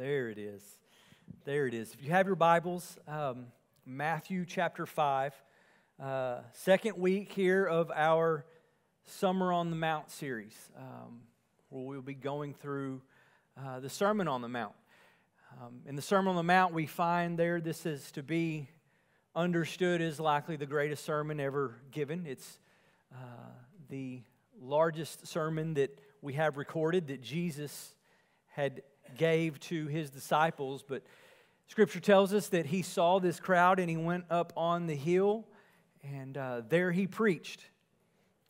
There it is. There it is. If you have your Bibles, um, Matthew chapter 5, uh, second week here of our Summer on the Mount series, um, where we'll be going through uh, the Sermon on the Mount. Um, in the Sermon on the Mount, we find there this is to be understood as likely the greatest sermon ever given. It's uh, the largest sermon that we have recorded that Jesus had gave to his disciples, but scripture tells us that he saw this crowd and he went up on the hill and uh, there he preached.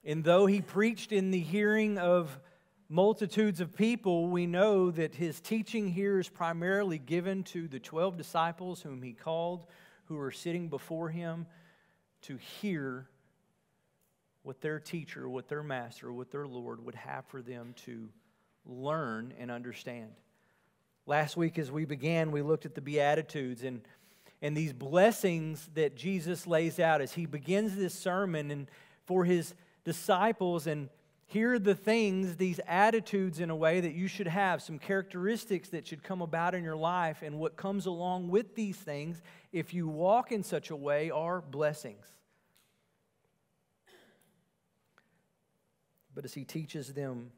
And though he preached in the hearing of multitudes of people, we know that his teaching here is primarily given to the 12 disciples whom he called, who are sitting before him to hear what their teacher, what their master, what their Lord would have for them to learn and understand. Last week, as we began, we looked at the Beatitudes and, and these blessings that Jesus lays out as he begins this sermon and for his disciples. And here are the things, these attitudes in a way that you should have, some characteristics that should come about in your life. And what comes along with these things, if you walk in such a way, are blessings. But as he teaches them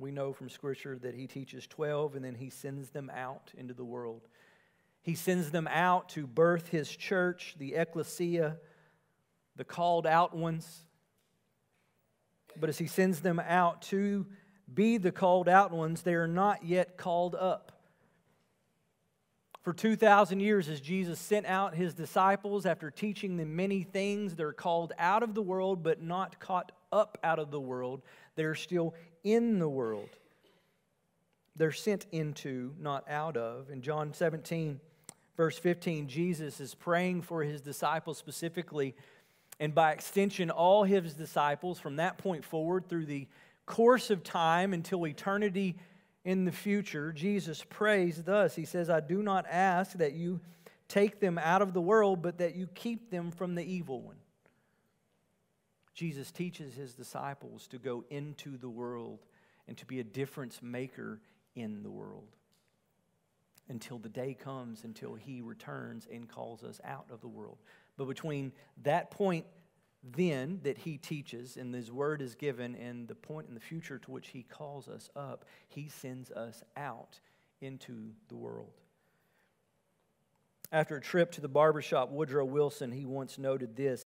we know from Scripture that he teaches 12 and then he sends them out into the world. He sends them out to birth his church, the ecclesia, the called out ones. But as he sends them out to be the called out ones, they are not yet called up. For 2,000 years, as Jesus sent out his disciples after teaching them many things, they're called out of the world, but not caught up out of the world. They're still in the world. They're sent into, not out of. In John 17, verse 15, Jesus is praying for his disciples specifically, and by extension, all his disciples from that point forward through the course of time until eternity in the future. Jesus prays thus He says, I do not ask that you take them out of the world, but that you keep them from the evil one. Jesus teaches his disciples to go into the world and to be a difference maker in the world until the day comes, until he returns and calls us out of the world. But between that point then that he teaches and his word is given and the point in the future to which he calls us up, he sends us out into the world. After a trip to the barbershop, Woodrow Wilson, he once noted this.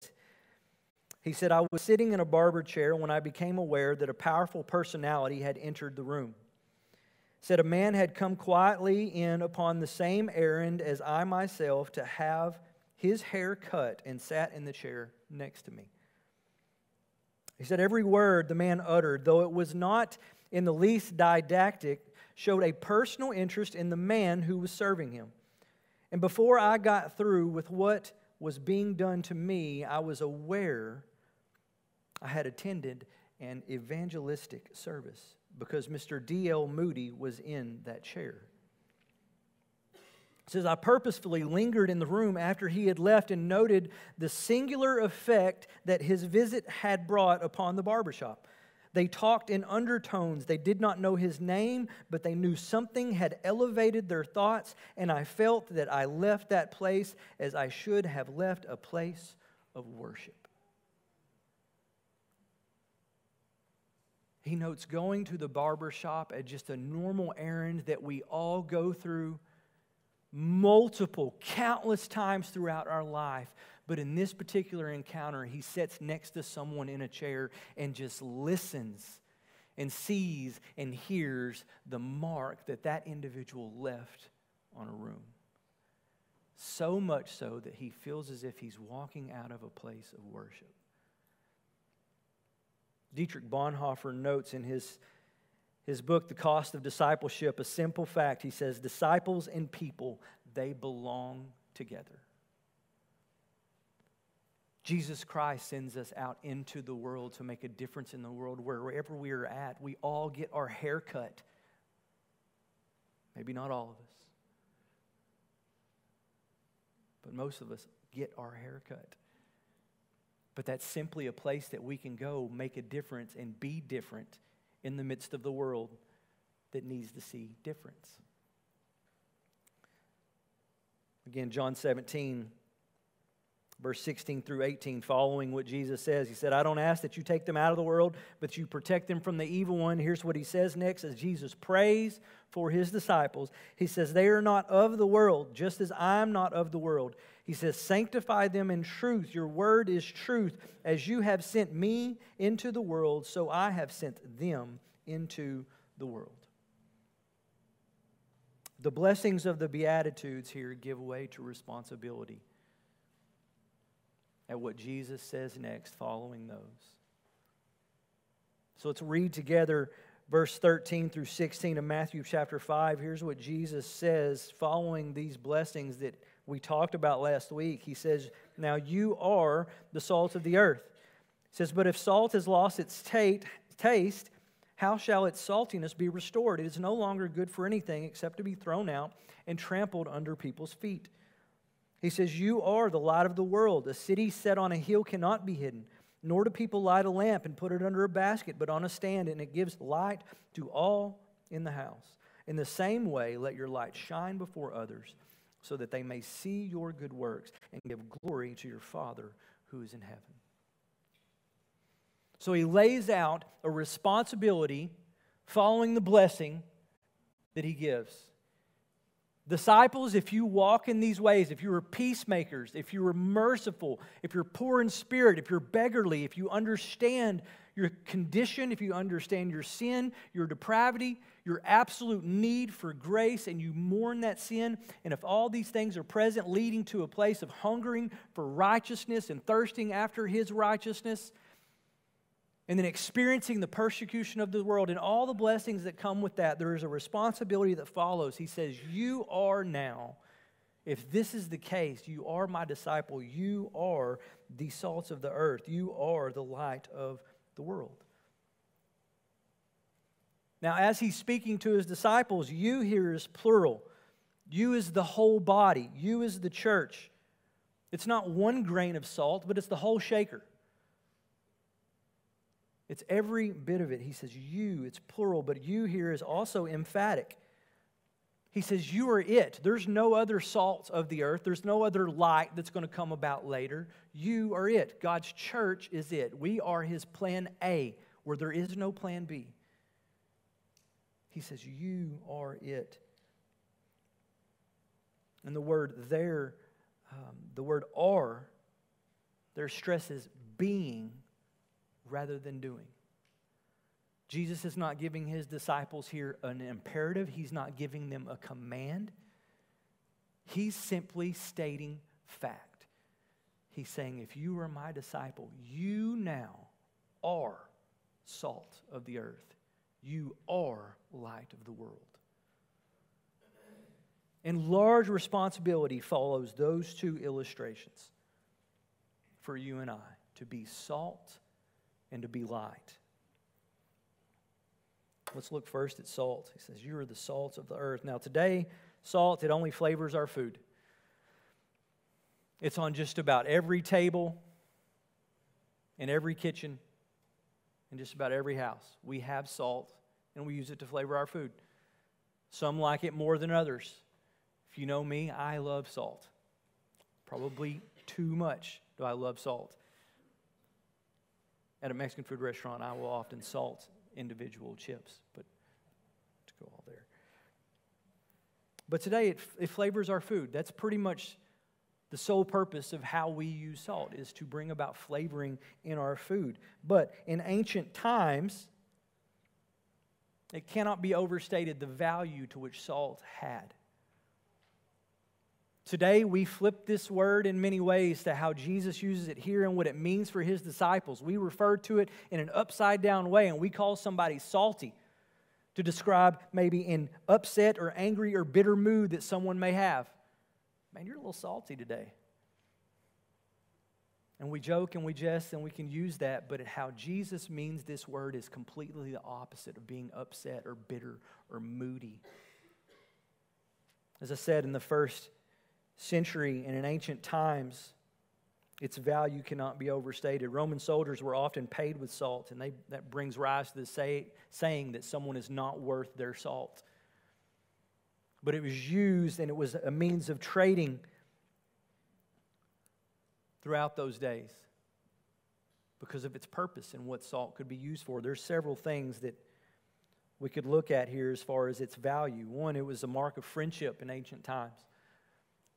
He said, I was sitting in a barber chair when I became aware that a powerful personality had entered the room. Said a man had come quietly in upon the same errand as I myself to have his hair cut and sat in the chair next to me. He said, Every word the man uttered, though it was not in the least didactic, showed a personal interest in the man who was serving him. And before I got through with what was being done to me, I was aware I had attended an evangelistic service because Mr. D.L. Moody was in that chair. It says, I purposefully lingered in the room after he had left and noted the singular effect that his visit had brought upon the barbershop. They talked in undertones. They did not know his name, but they knew something had elevated their thoughts, and I felt that I left that place as I should have left a place of worship. He notes going to the barber shop as just a normal errand that we all go through multiple, countless times throughout our life. But in this particular encounter, he sits next to someone in a chair and just listens and sees and hears the mark that that individual left on a room. So much so that he feels as if he's walking out of a place of worship. Dietrich Bonhoeffer notes in his, his book, The Cost of Discipleship, a simple fact. He says, Disciples and people, they belong together. Jesus Christ sends us out into the world to make a difference in the world wherever we are at. We all get our hair cut. Maybe not all of us, but most of us get our hair cut. But that's simply a place that we can go, make a difference, and be different in the midst of the world that needs to see difference. Again, John 17, verse 16 through 18, following what Jesus says. He said, I don't ask that you take them out of the world, but you protect them from the evil one. Here's what he says next as Jesus prays for his disciples. He says, They are not of the world, just as I'm not of the world. He says, Sanctify them in truth. Your word is truth. As you have sent me into the world, so I have sent them into the world. The blessings of the Beatitudes here give way to responsibility at what Jesus says next following those. So let's read together verse 13 through 16 of Matthew chapter 5. Here's what Jesus says following these blessings that we talked about last week. He says, Now you are the salt of the earth. He says, But if salt has lost its taste, how shall its saltiness be restored? It is no longer good for anything except to be thrown out and trampled under people's feet. He says, You are the light of the world. A city set on a hill cannot be hidden, nor do people light a lamp and put it under a basket, but on a stand, and it gives light to all in the house. In the same way, let your light shine before others, so that they may see your good works and give glory to your Father who is in heaven. So he lays out a responsibility following the blessing that he gives. Disciples, if you walk in these ways, if you are peacemakers, if you are merciful, if you're poor in spirit, if you're beggarly, if you understand your condition, if you understand your sin, your depravity, your absolute need for grace, and you mourn that sin, and if all these things are present, leading to a place of hungering for righteousness and thirsting after His righteousness, and then experiencing the persecution of the world and all the blessings that come with that, there is a responsibility that follows. He says, You are now, if this is the case, you are my disciple. You are the salts of the earth. You are the light of the world. Now, as he's speaking to his disciples, you here is plural. You is the whole body. You is the church. It's not one grain of salt, but it's the whole shaker. It's every bit of it. He says, You, it's plural, but you here is also emphatic. He says, You are it. There's no other salt of the earth, there's no other light that's going to come about later. You are it. God's church is it. We are his plan A, where there is no plan B. He says, You are it. And the word there, um, the word are, there stresses being rather than doing. Jesus is not giving his disciples here an imperative, he's not giving them a command. He's simply stating fact. He's saying, if you are my disciple, you now are salt of the earth. You are light of the world. And large responsibility follows those two illustrations for you and I to be salt and to be light. Let's look first at salt. He says, You are the salt of the earth. Now, today, salt, it only flavors our food. It's on just about every table, in every kitchen, in just about every house. We have salt, and we use it to flavor our food. Some like it more than others. If you know me, I love salt. Probably too much do I love salt at a Mexican food restaurant, I will often salt individual chips, but to go all there. But today, it, it flavors our food. That's pretty much the sole purpose of how we use salt is to bring about flavoring in our food. But in ancient times, it cannot be overstated the value to which salt had. Today, we flip this word in many ways to how Jesus uses it here and what it means for his disciples. We refer to it in an upside down way, and we call somebody salty to describe maybe an upset or angry or bitter mood that someone may have. Man, you're a little salty today. And we joke and we jest and we can use that, but how Jesus means this word is completely the opposite of being upset or bitter or moody. As I said in the first century and in ancient times, its value cannot be overstated. Roman soldiers were often paid with salt, and they, that brings rise to the say, saying that someone is not worth their salt. But it was used and it was a means of trading throughout those days because of its purpose and what salt could be used for. There's several things that we could look at here as far as its value. One, it was a mark of friendship in ancient times,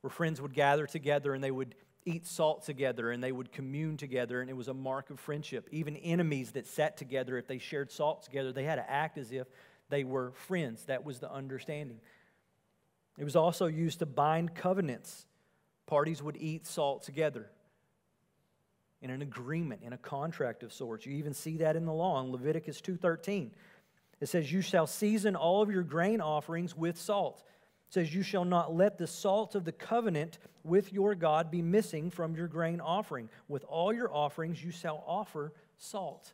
where friends would gather together and they would eat salt together and they would commune together, and it was a mark of friendship. Even enemies that sat together, if they shared salt together, they had to act as if they were friends. That was the understanding. It was also used to bind covenants. Parties would eat salt together in an agreement, in a contract of sorts. You even see that in the law in Leviticus 2:13. It says, You shall season all of your grain offerings with salt. It says, You shall not let the salt of the covenant with your God be missing from your grain offering. With all your offerings, you shall offer salt.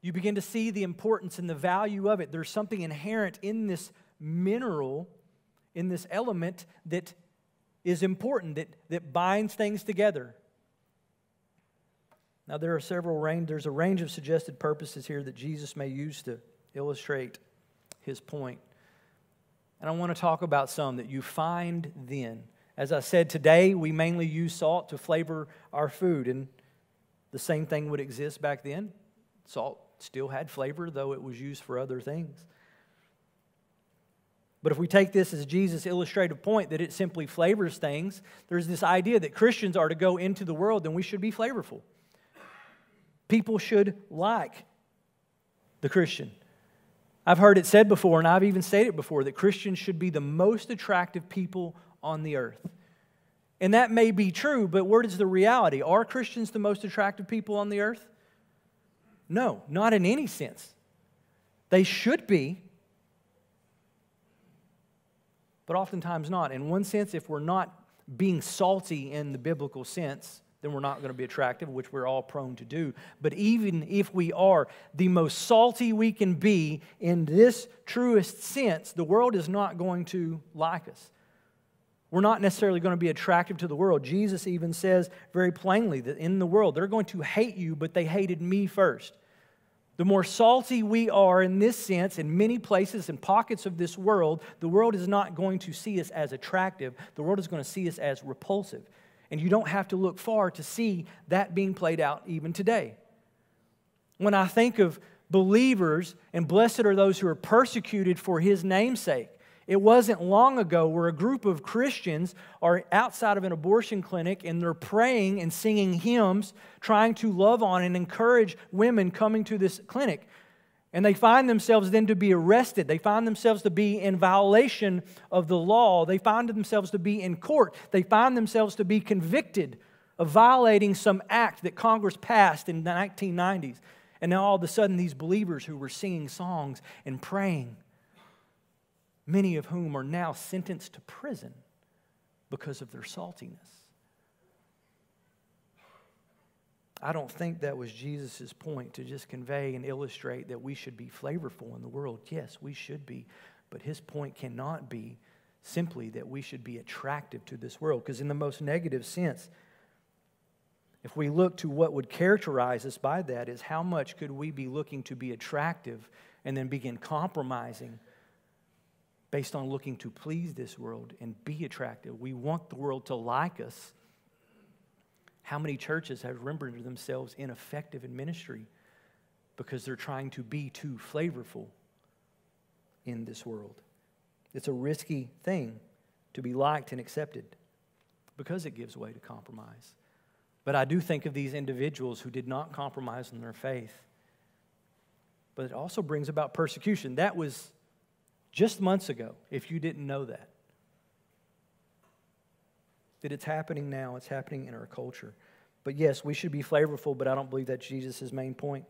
You begin to see the importance and the value of it. There's something inherent in this mineral, in this element, that is important, that, that binds things together. Now, there are several range, there's a range of suggested purposes here that Jesus may use to illustrate his point. And I want to talk about some that you find then. As I said, today we mainly use salt to flavor our food, and the same thing would exist back then. Salt still had flavor, though it was used for other things. But if we take this as Jesus' illustrative point that it simply flavors things, there's this idea that Christians are to go into the world, then we should be flavorful. People should like the Christian. I've heard it said before, and I've even stated it before, that Christians should be the most attractive people on the earth. And that may be true, but where is the reality? Are Christians the most attractive people on the earth? No, not in any sense. They should be, but oftentimes not. In one sense, if we're not being salty in the biblical sense, then we're not going to be attractive, which we're all prone to do. But even if we are the most salty we can be in this truest sense, the world is not going to like us. We're not necessarily going to be attractive to the world. Jesus even says very plainly that in the world, they're going to hate you, but they hated me first. The more salty we are in this sense, in many places and pockets of this world, the world is not going to see us as attractive. The world is going to see us as repulsive. And you don't have to look far to see that being played out even today. When I think of believers, and blessed are those who are persecuted for his namesake, it wasn't long ago where a group of Christians are outside of an abortion clinic and they're praying and singing hymns, trying to love on and encourage women coming to this clinic. And they find themselves then to be arrested. They find themselves to be in violation of the law. They find themselves to be in court. They find themselves to be convicted of violating some act that Congress passed in the 1990s. And now all of a sudden, these believers who were singing songs and praying, many of whom are now sentenced to prison because of their saltiness. I don't think that was Jesus' point to just convey and illustrate that we should be flavorful in the world. Yes, we should be, but his point cannot be simply that we should be attractive to this world, because in the most negative sense, if we look to what would characterize us by that, is how much could we be looking to be attractive and then begin compromising based on looking to please this world and be attractive? We want the world to like us how many churches have rendered themselves ineffective in ministry because they're trying to be too flavorful in this world? It's a risky thing to be liked and accepted because it gives way to compromise. But I do think of these individuals who did not compromise in their faith. But it also brings about persecution. That was just months ago, if you didn't know that that it's happening now, it's happening in our culture. But yes, we should be flavorful, but I don't believe that's Jesus' main point.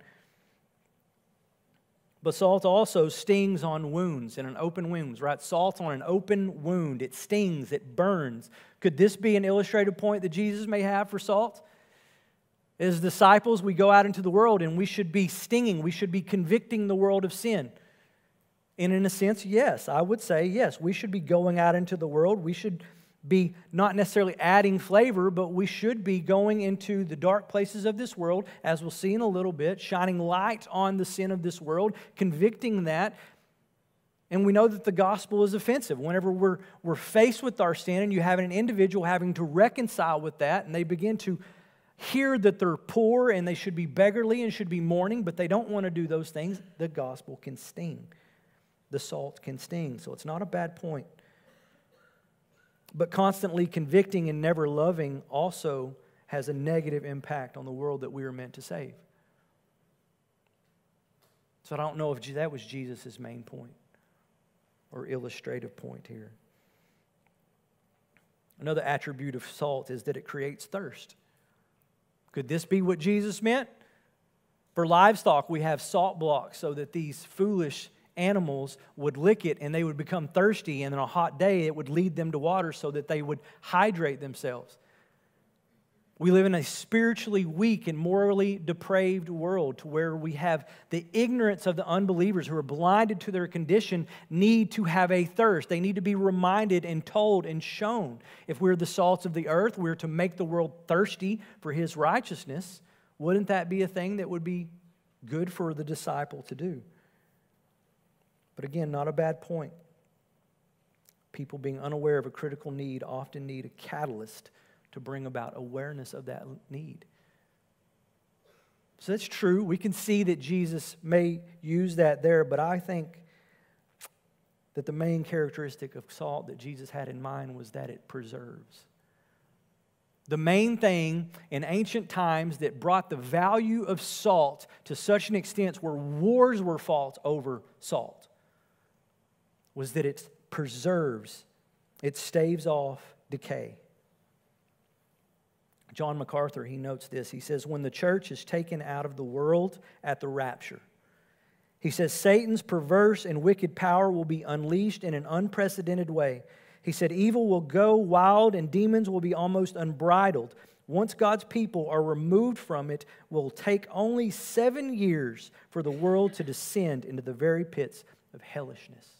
But salt also stings on wounds and an open wounds, right? Salt on an open wound, it stings, it burns. Could this be an illustrative point that Jesus may have for salt? As disciples, we go out into the world and we should be stinging, we should be convicting the world of sin. And in a sense, yes, I would say yes, we should be going out into the world. We should be not necessarily adding flavor, but we should be going into the dark places of this world, as we'll see in a little bit, shining light on the sin of this world, convicting that, And we know that the gospel is offensive. Whenever we're, we're faced with our sin and you have an individual having to reconcile with that, and they begin to hear that they're poor and they should be beggarly and should be mourning, but they don't want to do those things, the gospel can sting. The salt can sting. So it's not a bad point. But constantly convicting and never loving also has a negative impact on the world that we are meant to save. So I don't know if that was Jesus' main point or illustrative point here. Another attribute of salt is that it creates thirst. Could this be what Jesus meant? For livestock, we have salt blocks so that these foolish animals would lick it and they would become thirsty, and on a hot day, it would lead them to water so that they would hydrate themselves. We live in a spiritually weak and morally depraved world to where we have the ignorance of the unbelievers who are blinded to their condition need to have a thirst. They need to be reminded and told and shown. If we're the salts of the earth, we're to make the world thirsty for his righteousness. Wouldn't that be a thing that would be good for the disciple to do? But again, not a bad point. People being unaware of a critical need often need a catalyst to bring about awareness of that need. So that's true. We can see that Jesus may use that there, but I think that the main characteristic of salt that Jesus had in mind was that it preserves. The main thing in ancient times that brought the value of salt to such an extent where wars were fought over salt was that it preserves, it staves off decay. John MacArthur, he notes this. He says, When the church is taken out of the world at the rapture, he says, Satan's perverse and wicked power will be unleashed in an unprecedented way. He said, Evil will go wild and demons will be almost unbridled. Once God's people are removed from it, will take only seven years for the world to descend into the very pits of hellishness.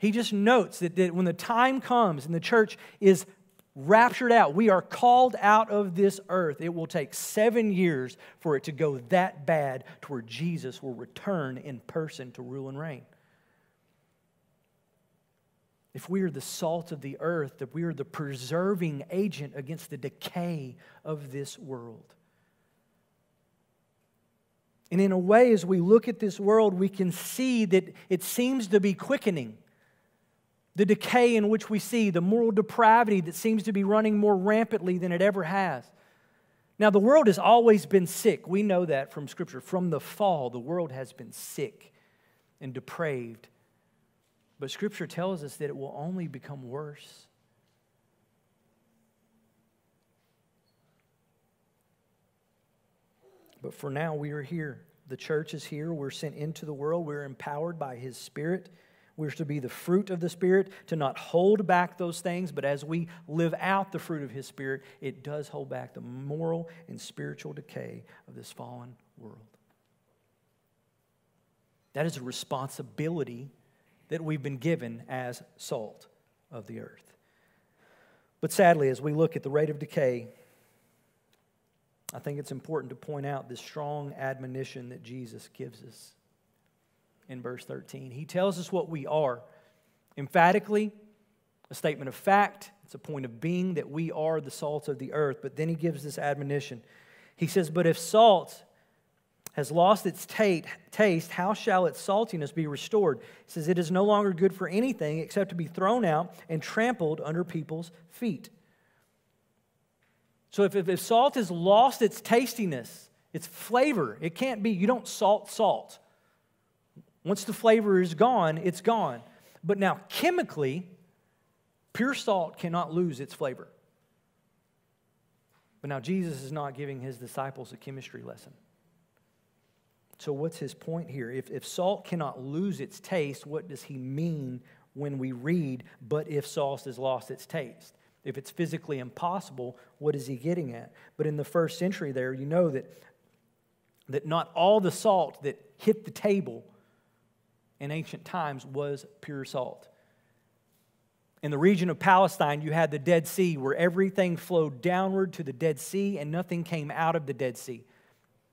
He just notes that, that when the time comes and the church is raptured out. We are called out of this earth. It will take seven years for it to go that bad to where Jesus will return in person to rule and reign. If we are the salt of the earth, that we are the preserving agent against the decay of this world. And in a way, as we look at this world, we can see that it seems to be quickening the decay in which we see, the moral depravity that seems to be running more rampantly than it ever has. Now, the world has always been sick. We know that from Scripture. From the fall, the world has been sick and depraved. But Scripture tells us that it will only become worse. But for now, we are here. The church is here. We're sent into the world. We're empowered by His Spirit. We're to be the fruit of the Spirit, to not hold back those things, but as we live out the fruit of His Spirit, it does hold back the moral and spiritual decay of this fallen world. That is a responsibility that we've been given as salt of the earth. But sadly, as we look at the rate of decay, I think it's important to point out this strong admonition that Jesus gives us in verse 13. He tells us what we are emphatically, a statement of fact, it's a point of being that we are the salt of the earth. But then he gives this admonition. He says, But if salt has lost its taste, how shall its saltiness be restored? He says, It is no longer good for anything except to be thrown out and trampled under people's feet. So if, if, if salt has lost its tastiness, its flavor, it can't be, you don't salt salt. Once the flavor is gone, it's gone. But now, chemically, pure salt cannot lose its flavor. But now, Jesus is not giving his disciples a chemistry lesson. So, what's his point here? If, if salt cannot lose its taste, what does he mean when we read, but if salt has lost its taste? If it's physically impossible, what is he getting at? But in the first century, there, you know that, that not all the salt that hit the table in ancient times was pure salt. In the region of Palestine, you had the Dead Sea where everything flowed downward to the Dead Sea and nothing came out of the Dead Sea.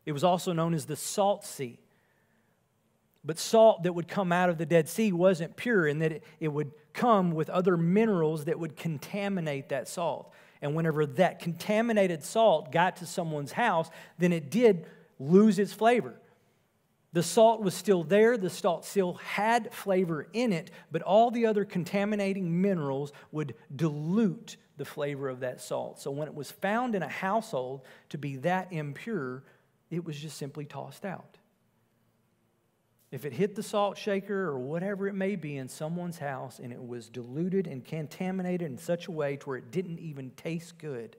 It was also known as the Salt Sea. But salt that would come out of the Dead Sea wasn't pure in that it, it would come with other minerals that would contaminate that salt. And whenever that contaminated salt got to someone's house, then it did lose its flavor. The salt was still there, the salt still had flavor in it, but all the other contaminating minerals would dilute the flavor of that salt. So when it was found in a household to be that impure, it was just simply tossed out. If it hit the salt shaker or whatever it may be in someone's house and it was diluted and contaminated in such a way to where it didn't even taste good,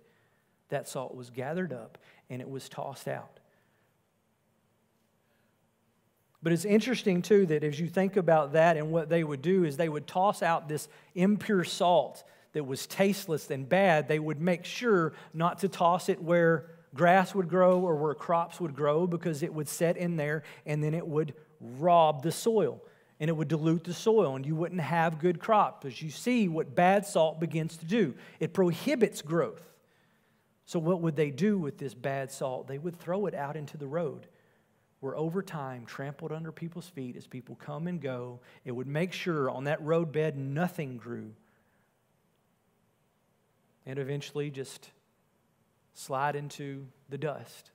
that salt was gathered up and it was tossed out. But it's interesting, too, that as you think about that and what they would do is they would toss out this impure salt that was tasteless and bad. They would make sure not to toss it where grass would grow or where crops would grow because it would set in there and then it would rob the soil and it would dilute the soil and you wouldn't have good crop because you see what bad salt begins to do. It prohibits growth. So what would they do with this bad salt? They would throw it out into the road were over time trampled under people's feet as people come and go. It would make sure on that roadbed nothing grew. And eventually just slide into the dust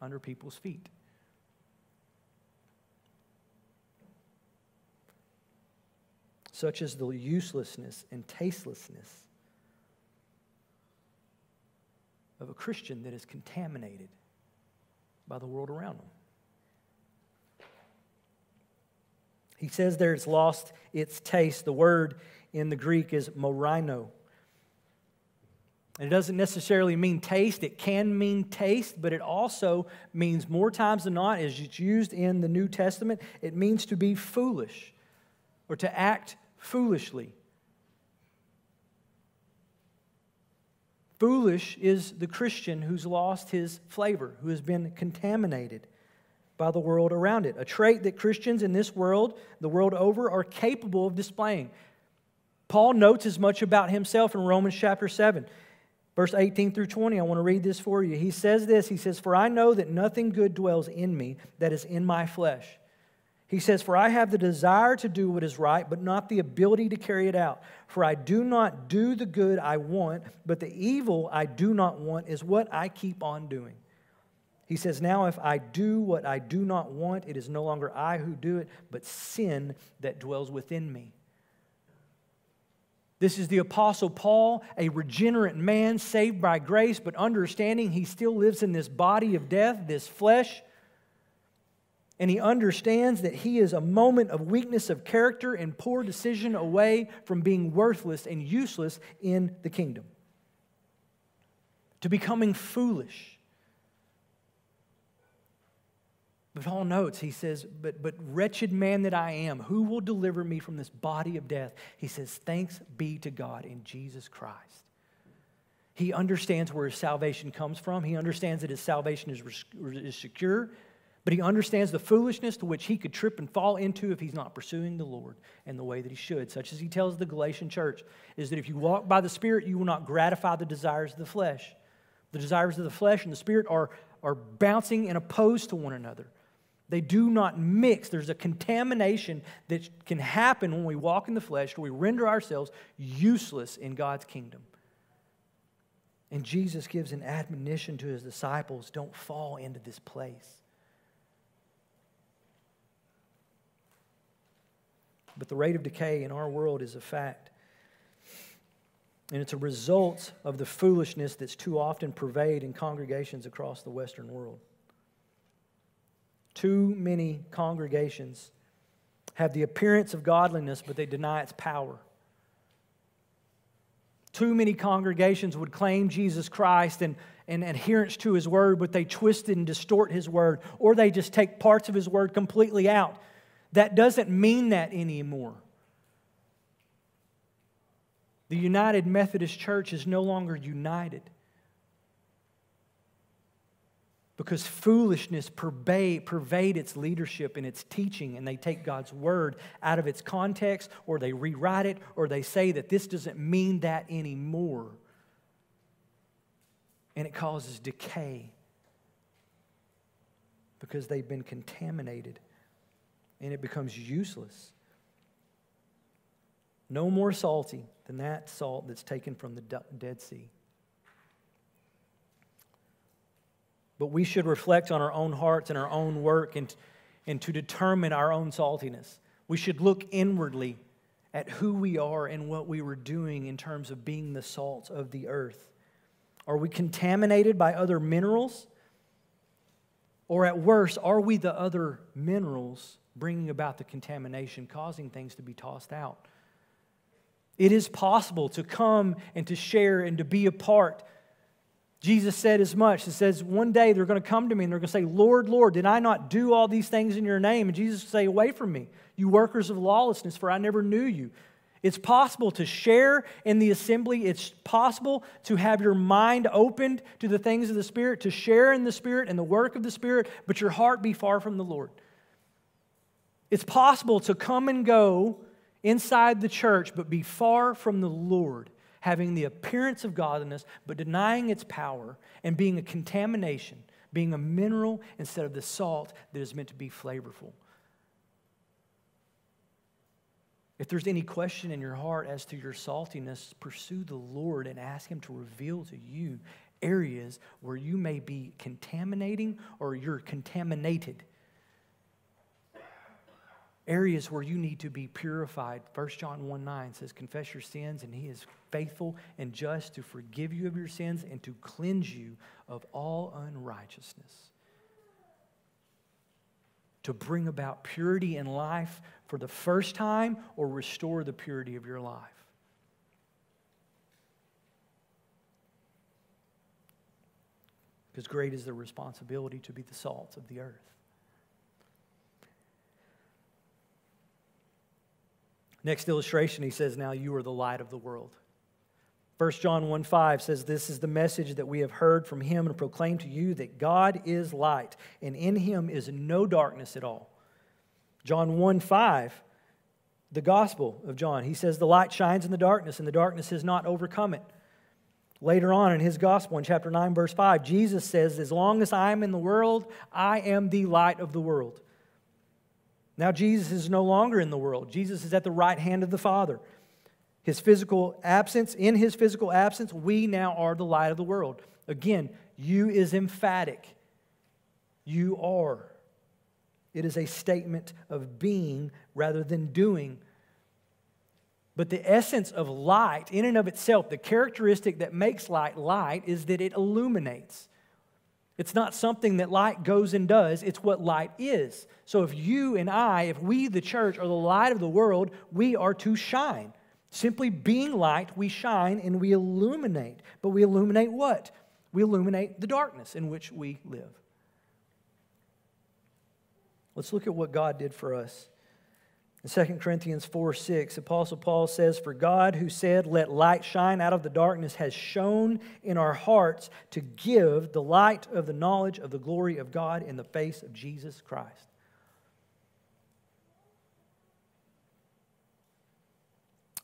under people's feet. Such as the uselessness and tastelessness of a Christian that is contaminated by the world around them. He says there it's lost its taste. The word in the Greek is moraino. And It doesn't necessarily mean taste. It can mean taste, but it also means more times than not, as it's used in the New Testament, it means to be foolish or to act foolishly. Foolish is the Christian who's lost his flavor, who has been contaminated by the world around it, a trait that Christians in this world, the world over, are capable of displaying. Paul notes as much about himself in Romans chapter 7, verse 18 through 20. I want to read this for you. He says this He says, For I know that nothing good dwells in me that is in my flesh. He says, For I have the desire to do what is right, but not the ability to carry it out. For I do not do the good I want, but the evil I do not want is what I keep on doing. He says, Now if I do what I do not want, it is no longer I who do it, but sin that dwells within me. This is the Apostle Paul, a regenerate man saved by grace, but understanding he still lives in this body of death, this flesh. And he understands that he is a moment of weakness of character and poor decision away from being worthless and useless in the kingdom, to becoming foolish But Paul notes, he says, but, but wretched man that I am, who will deliver me from this body of death? He says, Thanks be to God in Jesus Christ. He understands where his salvation comes from. He understands that his salvation is, is secure, but he understands the foolishness to which he could trip and fall into if he's not pursuing the Lord in the way that he should. Such as he tells the Galatian church is that if you walk by the Spirit, you will not gratify the desires of the flesh. The desires of the flesh and the Spirit are, are bouncing and opposed to one another. They do not mix. There's a contamination that can happen when we walk in the flesh, we render ourselves useless in God's kingdom. And Jesus gives an admonition to his disciples don't fall into this place. But the rate of decay in our world is a fact. And it's a result of the foolishness that's too often pervade in congregations across the Western world. Too many congregations have the appearance of godliness, but they deny its power. Too many congregations would claim Jesus Christ and, and adherence to his word, but they twist and distort his word, or they just take parts of his word completely out. That doesn't mean that anymore. The United Methodist Church is no longer united because foolishness pervade, pervade its leadership and its teaching, and they take God's word out of its context, or they rewrite it, or they say that this doesn't mean that anymore. And it causes decay because they've been contaminated and it becomes useless. No more salty than that salt that's taken from the Dead Sea. But we should reflect on our own hearts and our own work and, and to determine our own saltiness. We should look inwardly at who we are and what we were doing in terms of being the salt of the earth. Are we contaminated by other minerals? Or at worst, are we the other minerals bringing about the contamination, causing things to be tossed out? It is possible to come and to share and to be a part. Jesus said as much. It says, One day they're going to come to me and they're going to say, Lord, Lord, did I not do all these things in your name? And Jesus will say, Away from me, you workers of lawlessness, for I never knew you. It's possible to share in the assembly. It's possible to have your mind opened to the things of the Spirit, to share in the Spirit and the work of the Spirit, but your heart be far from the Lord. It's possible to come and go inside the church, but be far from the Lord, having the appearance of godliness, but denying its power, and being a contamination, being a mineral instead of the salt that is meant to be flavorful. If there's any question in your heart as to your saltiness, pursue the Lord and ask Him to reveal to you areas where you may be contaminating or you're contaminated. Areas where you need to be purified. 1 John 1 9 says, Confess your sins, and He is faithful and just to forgive you of your sins and to cleanse you of all unrighteousness to bring about purity in life for the first time or restore the purity of your life. Because great is the responsibility to be the salt of the earth. Next illustration, he says, Now you are the light of the world. 1 John 1 5 says, This is the message that we have heard from him and proclaim to you that God is light, and in him is no darkness at all. John 1 5, the Gospel of John, he says, The light shines in the darkness, and the darkness has not overcome it. Later on in his Gospel, in chapter 9, verse 5, Jesus says, As long as I am in the world, I am the light of the world. Now, Jesus is no longer in the world. Jesus is at the right hand of the Father his physical absence, in his physical absence, we now are the light of the world. Again, you is emphatic. You are. It is a statement of being rather than doing. But the essence of light, in and of itself, the characteristic that makes light light is that it illuminates. It's not something that light goes and does, it's what light is. So if you and I, if we, the church, are the light of the world, we are to shine. Simply being light, we shine and we illuminate. But we illuminate what? We illuminate the darkness in which we live. Let's look at what God did for us. In 2 Corinthians 4 6, Apostle Paul says, For God, who said, Let light shine out of the darkness, has shone in our hearts to give the light of the knowledge of the glory of God in the face of Jesus Christ.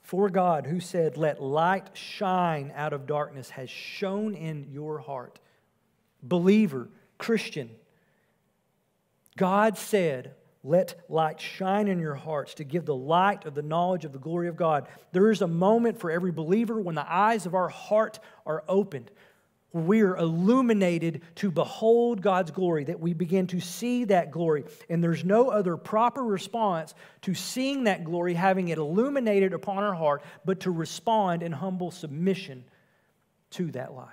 For God, who said, Let light shine out of darkness, has shone in your heart. Believer, Christian, God said, Let light shine in your hearts to give the light of the knowledge of the glory of God. There is a moment for every believer when the eyes of our heart are opened, we are illuminated to behold God's glory, that we begin to see that glory. And there's no other proper response to seeing that glory, having it illuminated upon our heart, but to respond in humble submission to that light.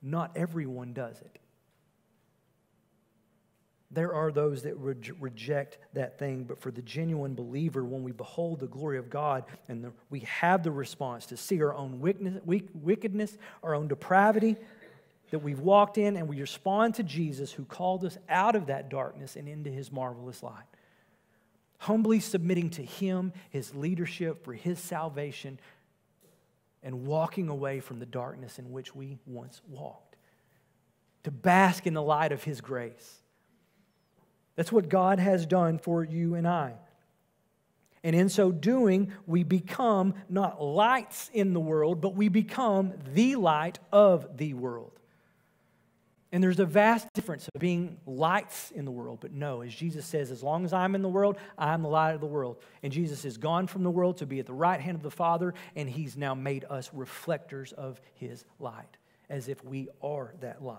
Not everyone does it. There are those that re- reject that thing, but for the genuine believer, when we behold the glory of God and the, we have the response to see our own wickedness, our own depravity, that we've walked in and we respond to Jesus who called us out of that darkness and into his marvelous light. Humbly submitting to him, his leadership for his salvation, and walking away from the darkness in which we once walked. To bask in the light of his grace. That's what God has done for you and I. And in so doing, we become not lights in the world, but we become the light of the world. And there's a vast difference of being lights in the world. But no, as Jesus says, as long as I'm in the world, I'm the light of the world. And Jesus is gone from the world to be at the right hand of the Father, and he's now made us reflectors of his light, as if we are that light.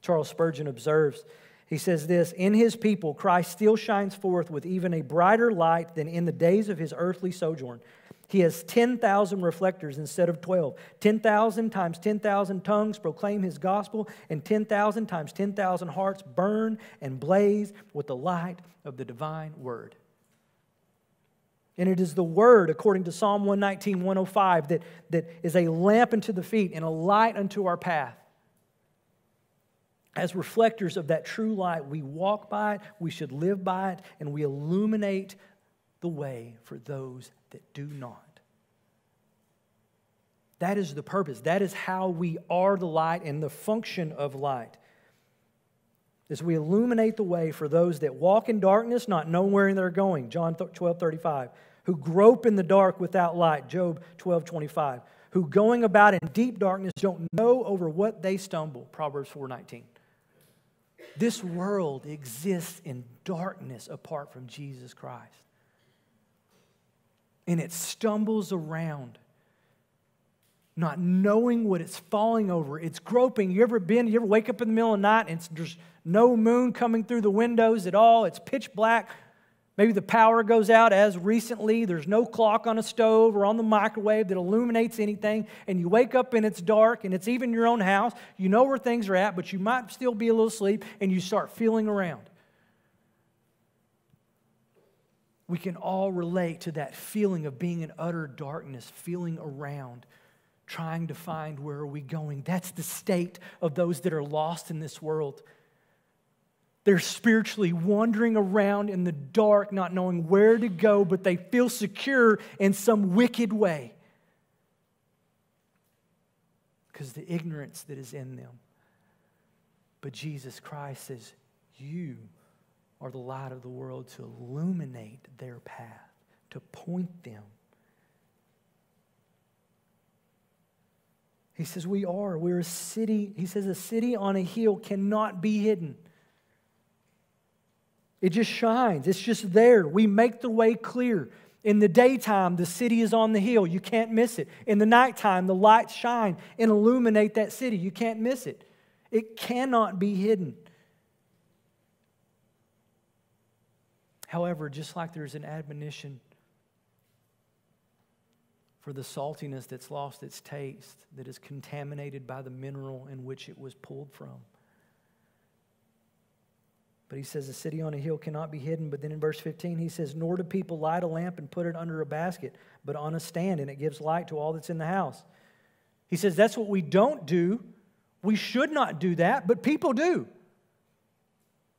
Charles Spurgeon observes, he says this In his people, Christ still shines forth with even a brighter light than in the days of his earthly sojourn. He has 10,000 reflectors instead of 12. 10,000 times 10,000 tongues proclaim his gospel, and 10,000 times 10,000 hearts burn and blaze with the light of the divine word. And it is the word, according to Psalm 119, 105, that, that is a lamp unto the feet and a light unto our path. As reflectors of that true light, we walk by it, we should live by it, and we illuminate the way for those that do not. That is the purpose. That is how we are the light and the function of light. As we illuminate the way for those that walk in darkness, not knowing where they're going. John 12, 35. Who grope in the dark without light. Job 12, 25. Who going about in deep darkness don't know over what they stumble. Proverbs 4, 19. This world exists in darkness apart from Jesus Christ and it stumbles around, not knowing what it's falling over. It's groping. You ever been, you ever wake up in the middle of the night and there's no moon coming through the windows at all? It's pitch black. Maybe the power goes out as recently. There's no clock on a stove or on the microwave that illuminates anything. And you wake up and it's dark and it's even your own house. You know where things are at, but you might still be a little asleep and you start feeling around. we can all relate to that feeling of being in utter darkness, feeling around, trying to find where are we going. That's the state of those that are lost in this world. They're spiritually wandering around in the dark, not knowing where to go, but they feel secure in some wicked way because the ignorance that is in them. But Jesus Christ says, You are the light of the world to illuminate their path, to point them. He says, We are. We're a city. He says, A city on a hill cannot be hidden. It just shines, it's just there. We make the way clear. In the daytime, the city is on the hill. You can't miss it. In the nighttime, the lights shine and illuminate that city. You can't miss it. It cannot be hidden. However, just like there's an admonition for the saltiness that's lost its taste, that is contaminated by the mineral in which it was pulled from. But he says, A city on a hill cannot be hidden. But then in verse 15, he says, Nor do people light a lamp and put it under a basket, but on a stand, and it gives light to all that's in the house. He says, That's what we don't do. We should not do that, but people do.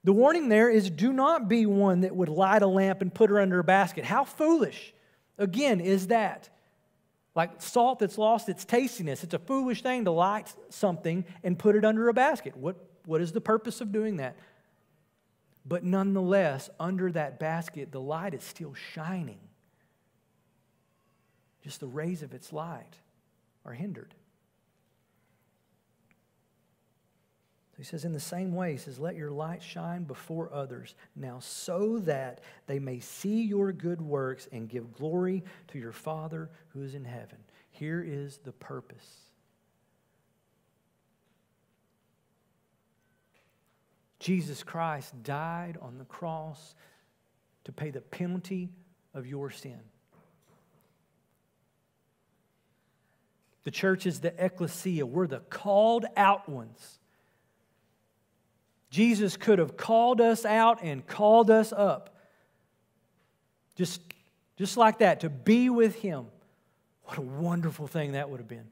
The warning there is do not be one that would light a lamp and put her under a basket. How foolish, again, is that? Like salt that's lost its tastiness. It's a foolish thing to light something and put it under a basket. What, what is the purpose of doing that? But nonetheless, under that basket, the light is still shining. Just the rays of its light are hindered. He says, in the same way, he says, let your light shine before others now so that they may see your good works and give glory to your Father who is in heaven. Here is the purpose. Jesus Christ died on the cross to pay the penalty of your sin. The church is the ecclesia. We're the called out ones. Jesus could have called us out and called us up. Just, just like that, to be with Him. What a wonderful thing that would have been.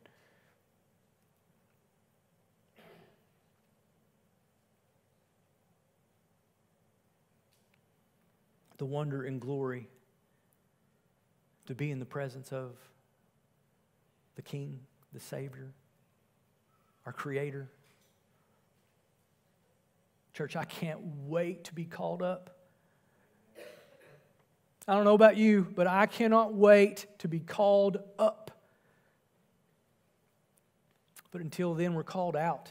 The wonder and glory to be in the presence of the King, the Savior, our Creator. Church, I can't wait to be called up. I don't know about you, but I cannot wait to be called up. But until then, we're called out.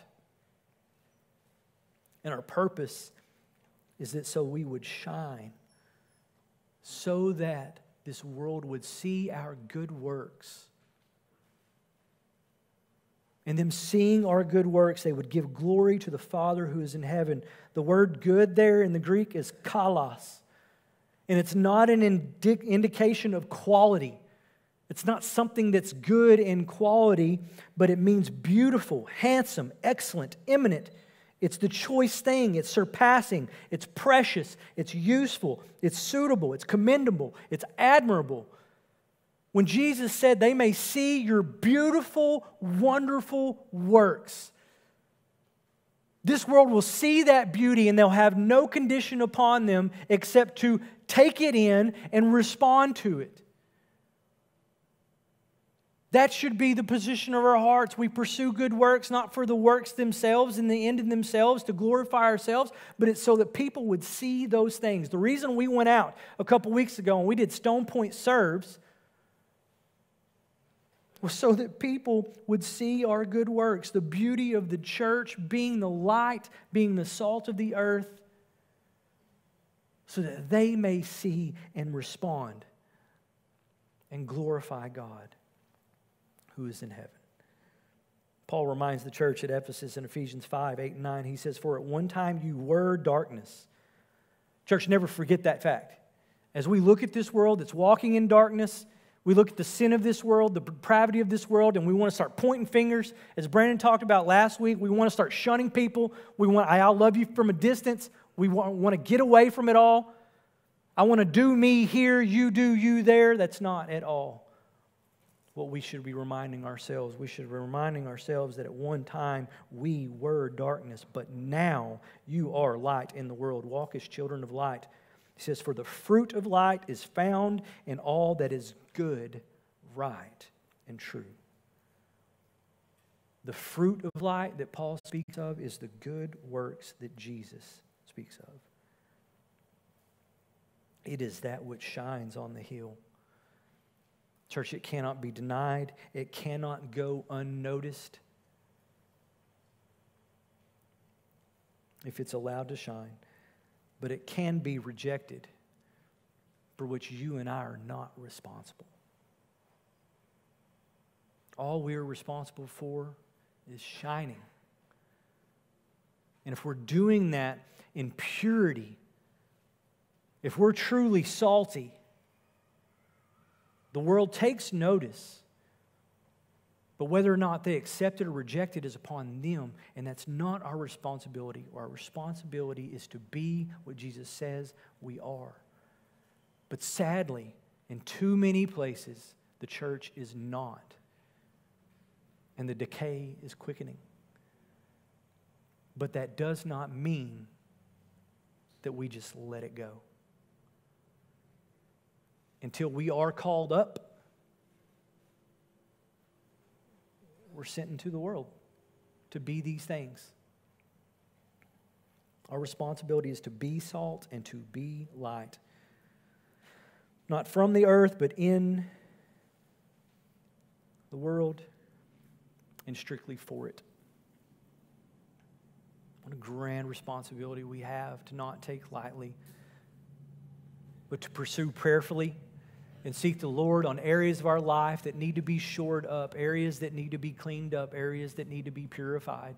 And our purpose is that so we would shine, so that this world would see our good works. And them seeing our good works, they would give glory to the Father who is in heaven. The word good there in the Greek is kalos. And it's not an indi- indication of quality. It's not something that's good in quality, but it means beautiful, handsome, excellent, eminent. It's the choice thing. It's surpassing. It's precious. It's useful. It's suitable. It's commendable. It's admirable. When Jesus said, They may see your beautiful, wonderful works, this world will see that beauty and they'll have no condition upon them except to take it in and respond to it. That should be the position of our hearts. We pursue good works not for the works themselves and the end in themselves to glorify ourselves, but it's so that people would see those things. The reason we went out a couple weeks ago and we did Stonepoint Serves was so that people would see our good works, the beauty of the church, being the light, being the salt of the earth, so that they may see and respond and glorify God who is in heaven. Paul reminds the church at Ephesus in Ephesians 5 8 and 9. He says, For at one time you were darkness. Church, never forget that fact. As we look at this world that's walking in darkness, we look at the sin of this world, the depravity of this world, and we want to start pointing fingers. As Brandon talked about last week, we want to start shunning people. We want, I'll love you from a distance. We want, want to get away from it all. I want to do me here, you do you there. That's not at all what we should be reminding ourselves. We should be reminding ourselves that at one time we were darkness, but now you are light in the world. Walk as children of light. He says, For the fruit of light is found in all that is good, right, and true. The fruit of light that Paul speaks of is the good works that Jesus speaks of. It is that which shines on the hill. Church, it cannot be denied, it cannot go unnoticed if it's allowed to shine, but it can be rejected, for which you and I are not responsible. All we are responsible for is shining. And if we're doing that in purity, if we're truly salty, the world takes notice, but whether or not they accept it or reject it is upon them, and that's not our responsibility. Our responsibility is to be what Jesus says we are. But sadly, in too many places, the church is not, and the decay is quickening. But that does not mean that we just let it go until we are called up, we're sent into the world to be these things. Our responsibility is to be salt and to be light. Not from the earth, but in the world and strictly for it. What a grand responsibility we have to not take lightly, but to pursue prayerfully and seek the Lord on areas of our life that need to be shored up, areas that need to be cleaned up, areas that need to be purified,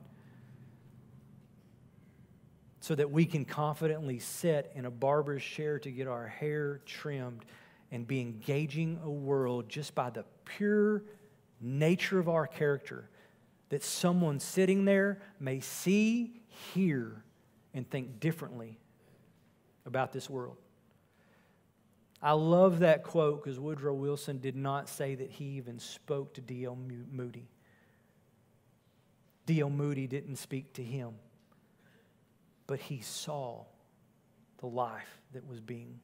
so that we can confidently sit in a barber's chair to get our hair trimmed and be engaging a world just by the pure nature of our character that someone sitting there may see, hear, and think differently about this world. I love that quote because Woodrow Wilson did not say that he even spoke to D.L. Moody. D.L. Moody didn't speak to him, but he saw the life that was being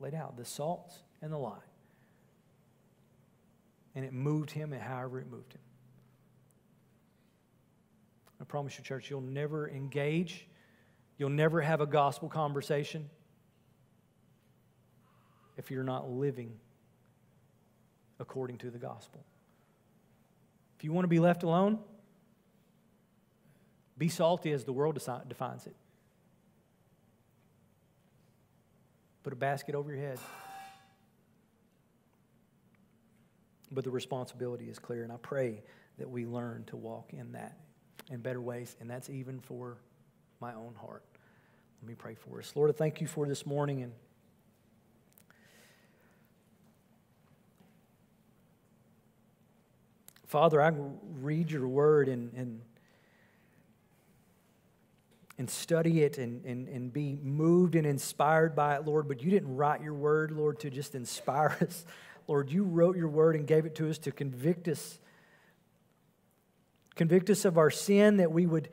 laid out the salt and the light. And it moved him, and however it moved him. I promise you, church, you'll never engage, you'll never have a gospel conversation if you're not living according to the gospel. If you want to be left alone, Be salty as the world defines it. Put a basket over your head. But the responsibility is clear, and I pray that we learn to walk in that in better ways, and that's even for my own heart. Let me pray for us. Lord, I thank you for this morning and Father, I read your word and, and, and study it and, and, and be moved and inspired by it, Lord, but you didn't write your word, Lord, to just inspire us. Lord, you wrote your word and gave it to us to convict us. Convict us of our sin that we would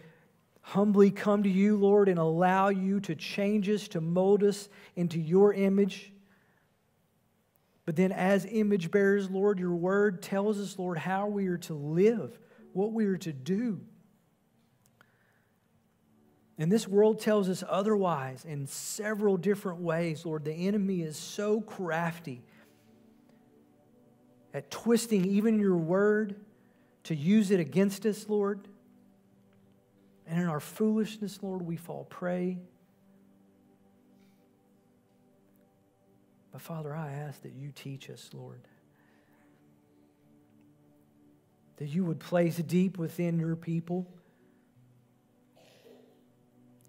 humbly come to you, Lord, and allow you to change us, to mold us into your image. But then, as image bearers, Lord, your word tells us, Lord, how we are to live, what we are to do. And this world tells us otherwise in several different ways, Lord. The enemy is so crafty at twisting even your word to use it against us, Lord. And in our foolishness, Lord, we fall prey But Father, I ask that you teach us, Lord. That you would place deep within your people.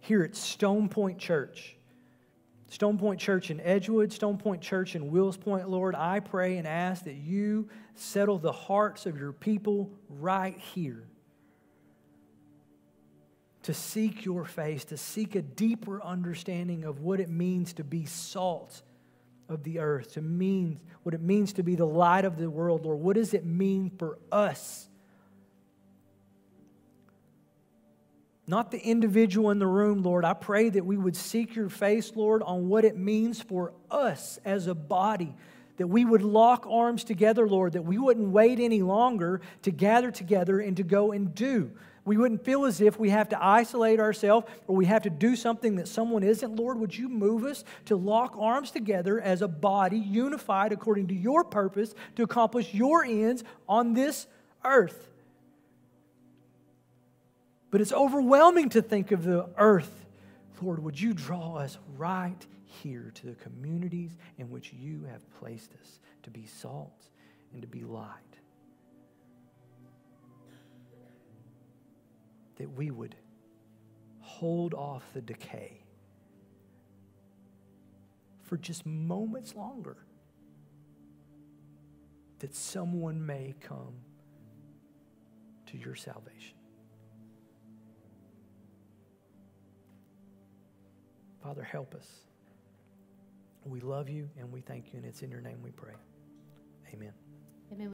Here at Stonepoint Church, Stonepoint Church in Edgewood, Stonepoint Church in Wills Point, Lord, I pray and ask that you settle the hearts of your people right here to seek your face, to seek a deeper understanding of what it means to be salt of the earth, to mean what it means to be the light of the world, Lord. What does it mean for us? Not the individual in the room, Lord. I pray that we would seek your face, Lord, on what it means for us as a body. That we would lock arms together, Lord, that we wouldn't wait any longer to gather together and to go and do we wouldn't feel as if we have to isolate ourselves or we have to do something that someone isn't. Lord, would you move us to lock arms together as a body, unified according to your purpose to accomplish your ends on this earth? But it's overwhelming to think of the earth. Lord, would you draw us right here to the communities in which you have placed us to be salt and to be light? That we would hold off the decay for just moments longer, that someone may come to your salvation. Father, help us. We love you and we thank you, and it's in your name we pray. Amen.